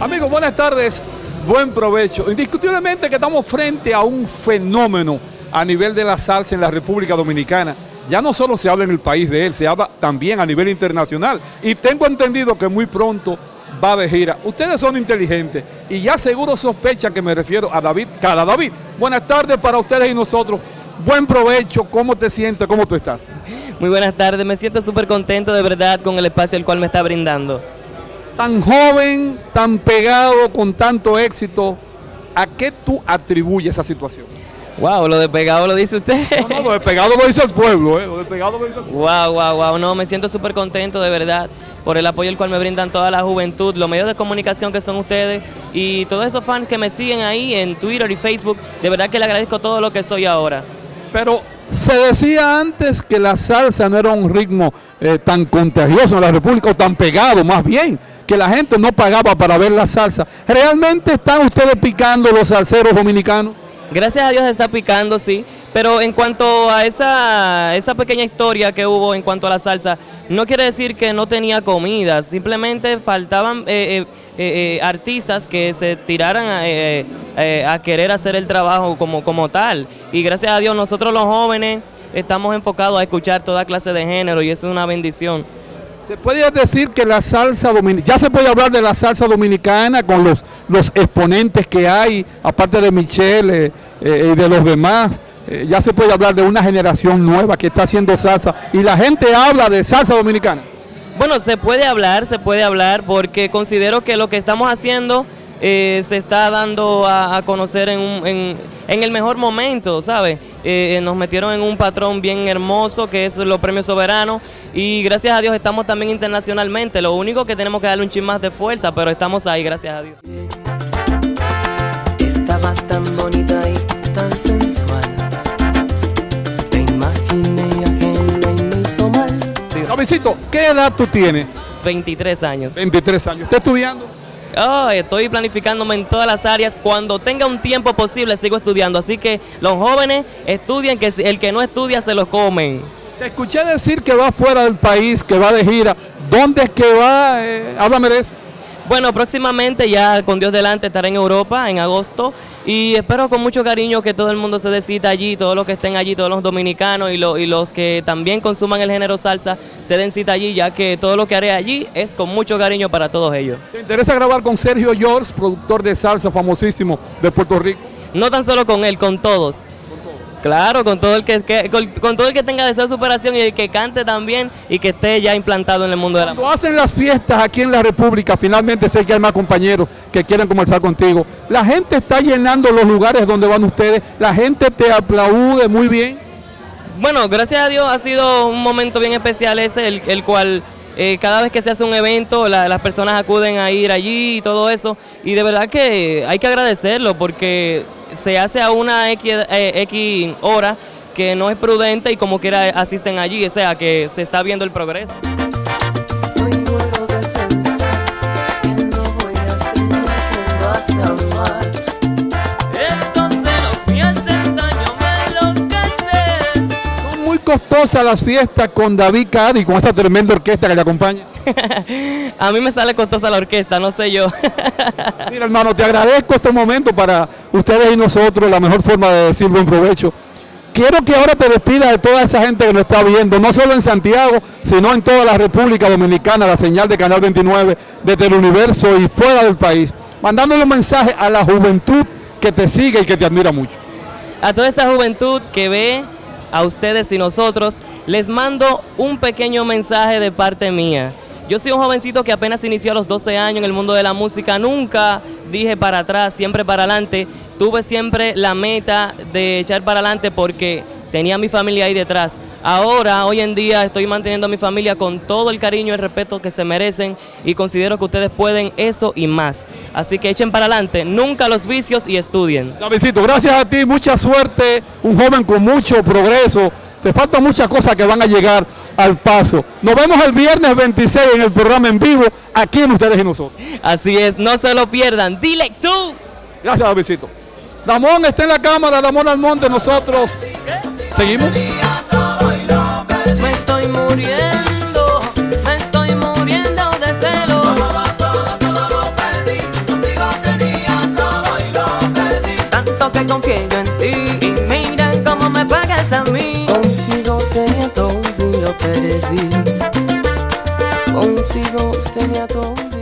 Amigos, buenas tardes, buen provecho. Indiscutiblemente que estamos frente a un fenómeno a nivel de la salsa en la República Dominicana. Ya no solo se habla en el país de él, se habla también a nivel internacional. Y tengo entendido que muy pronto va de gira. Ustedes son inteligentes y ya seguro sospechan que me refiero a David Cara. David, buenas tardes para ustedes y nosotros. Buen provecho, ¿cómo te sientes? ¿Cómo tú estás? Muy buenas tardes, me siento súper contento de verdad con el espacio el cual me está brindando. Tan joven, tan pegado, con tanto éxito, ¿a qué tú atribuyes esa situación? Wow, lo de pegado lo dice usted. No, no, lo de pegado lo dice el pueblo, ¿eh? Lo de pegado lo dice el pueblo. Wow, wow, wow, no, me siento súper contento de verdad por el apoyo el cual me brindan toda la juventud, los medios de comunicación que son ustedes y todos esos fans que me siguen ahí en Twitter y Facebook, de verdad que le agradezco todo lo que soy ahora. Pero se decía antes que la salsa no era un ritmo eh, tan contagioso en la República, o tan pegado, más bien, que la gente no pagaba para ver la salsa. ¿Realmente están ustedes picando los salseros dominicanos? Gracias a Dios está picando, sí. Pero en cuanto a esa, esa pequeña historia que hubo en cuanto a la salsa, no quiere decir que no tenía comida, simplemente faltaban eh, eh, eh, artistas que se tiraran a, eh, a querer hacer el trabajo como, como tal. Y gracias a Dios nosotros los jóvenes estamos enfocados a escuchar toda clase de género y eso es una bendición. Se puede decir que la salsa dominicana, ya se puede hablar de la salsa dominicana con los, los exponentes que hay, aparte de Michelle eh, eh, y de los demás. Eh, ya se puede hablar de una generación nueva que está haciendo salsa y la gente habla de salsa dominicana. Bueno, se puede hablar, se puede hablar, porque considero que lo que estamos haciendo eh, se está dando a, a conocer en, un- en- en el mejor momento, ¿sabes? Eh, eh, nos metieron en un patrón bien hermoso que es los premios soberanos y gracias a Dios estamos también internacionalmente. Lo único que tenemos que darle un chin más de fuerza, pero estamos ahí, gracias a Dios. Estabas tan bonita y tan sensual. Te imaginé ajena y me hizo mal. ¿qué edad tú tienes? 23 años. 23 años. ¿Estás estudiando? Oh, estoy planificándome en todas las áreas. Cuando tenga un tiempo posible sigo estudiando. Así que los jóvenes estudien, que el que no estudia se lo comen. Te escuché decir que va fuera del país, que va de gira. ¿Dónde es que va? Eh, háblame de eso. Bueno, próximamente ya con Dios delante estaré en Europa en agosto y espero con mucho cariño que todo el mundo se decita allí, todos los que estén allí, todos los dominicanos y, lo- y los que también consuman el género salsa se den cita allí, ya que todo lo que haré allí es con mucho cariño para todos ellos. ¿Te interesa grabar con Sergio George, productor de salsa famosísimo de Puerto Rico? No tan solo con él, con todos. Claro, con todo el que, que- con, con todo el que tenga deseo de superación y el que cante también y que esté ya implantado en el mundo de la Cuando hacen las fiestas aquí en la República, finalmente sé que hay más compañeros que quieren conversar contigo. La gente está llenando los lugares donde van ustedes, la gente te aplaude muy bien. Bueno, gracias a Dios ha sido un momento bien especial ese, el, el cual eh, cada vez que se hace un evento la- las personas acuden a ir allí y todo eso. Y de verdad que hay que agradecerlo porque se hace a una X, eh, X hora que no es prudente y como quiera asisten allí, o sea que se está viendo el progreso. Son muy costosas las fiestas con David Cadi, con esa tremenda orquesta que le acompaña. a mí me sale costosa la orquesta, no sé yo. Mira hermano, te agradezco este momento para ustedes y nosotros, la mejor forma de decir buen provecho. Quiero que ahora te despidas de toda esa gente que nos está viendo, no solo en Santiago, sino en toda la República Dominicana, la señal de Canal 29, desde el universo y fuera del país, mandándole un mensaje a la juventud que te sigue y que te admira mucho. A toda esa juventud que ve a ustedes y nosotros, les mando un pequeño mensaje de parte mía. Yo soy un jovencito que apenas inició a los 12 años en el mundo de la música. Nunca dije para atrás, siempre para adelante. Tuve siempre la meta de echar para adelante porque tenía mi familia ahí detrás. Ahora, hoy en día, estoy manteniendo a mi familia con todo el cariño y el respeto que se merecen y considero que ustedes pueden eso y más. Así que echen para adelante, nunca los vicios y estudien. Gracias a ti, mucha suerte, un joven con mucho progreso. Te faltan muchas cosas que van a llegar al paso. Nos vemos el viernes 26 en el programa en vivo, aquí en Ustedes y Nosotros. Así es, no se lo pierdan. Dile tú. Gracias, Davidcito. Damón está en la cámara, Damón Almonte, nosotros seguimos. Me estoy muriendo de celos. Tanto que confío en ti y mira cómo me pagas a mí. Lo perdí. Contigo tenía todo.